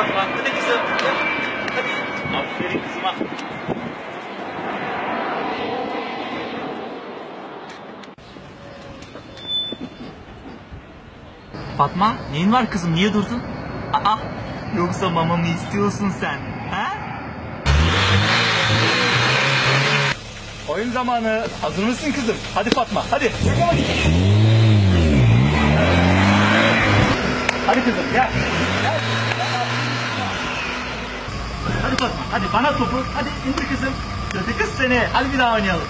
Fatma. Hadi kızım. Hadi. Aferin kızıma. Fatma neyin var kızım niye durdun? Aa yoksa mamamı istiyorsun sen ha? Oyun zamanı. Hazır mısın kızım? Hadi Fatma hadi. Hadi kızım gel. Gel. Fatma hadi bana topu. Hadi indir kızım. Kötü kız seni. Hadi bir daha oynayalım.